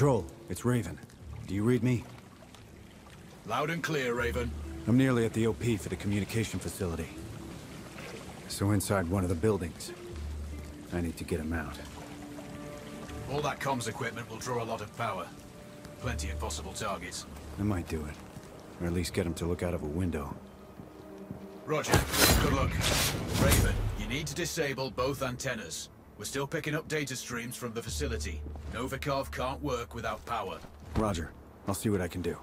Control, it's Raven. Do you read me? Loud and clear, Raven. I'm nearly at the OP for the communication facility. So inside one of the buildings. I need to get him out. All that comms equipment will draw a lot of power. Plenty of possible targets. I might do it. Or at least get him to look out of a window. Roger. Good luck. Raven, you need to disable both antennas. We're still picking up data streams from the facility. Novikov can't work without power. Roger. I'll see what I can do.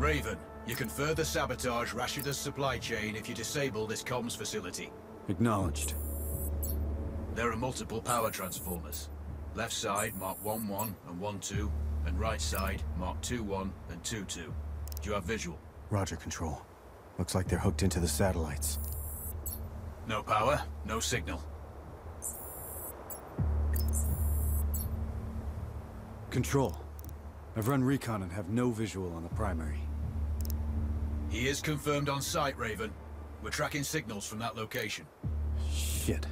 Raven, you can further sabotage Rashida's supply chain if you disable this comms facility. Acknowledged. There are multiple power transformers. Left side mark 1-1 and 1-2, and right side mark 2-1 and 2-2. Do you have visual? Roger, Control. Looks like they're hooked into the satellites. No power, no signal. Control. I've run recon and have no visual on the primary. He is confirmed on site, Raven. We're tracking signals from that location. Shit.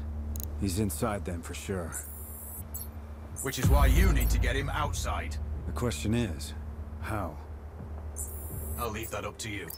He's inside then for sure. Which is why you need to get him outside. The question is, how? I'll leave that up to you.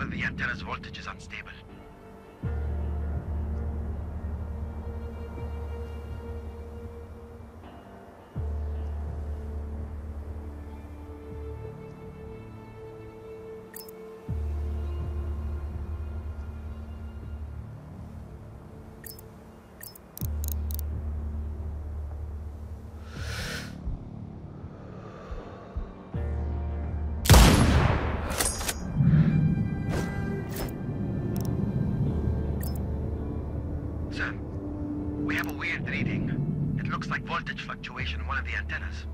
One of the antenna's voltage is unstable. Voltage fluctuation in one of the antennas.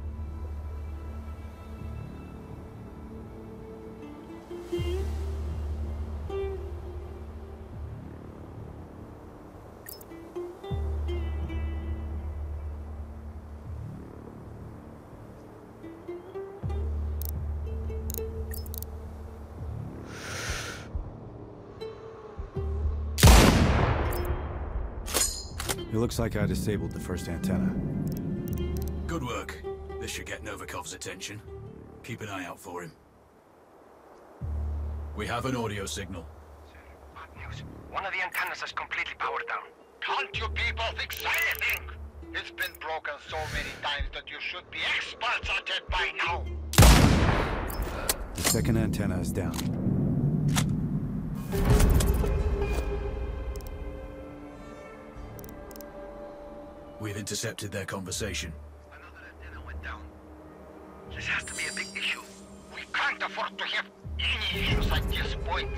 It looks like I disabled the first antenna. Good work. This should get Novikov's attention. Keep an eye out for him. We have an audio signal. Bad news. One of the antennas is completely powered down. Can't you people fix anything? It's been broken so many times that you should be experts at it by now. The second antenna is down. We've intercepted their conversation. еще садись, пой.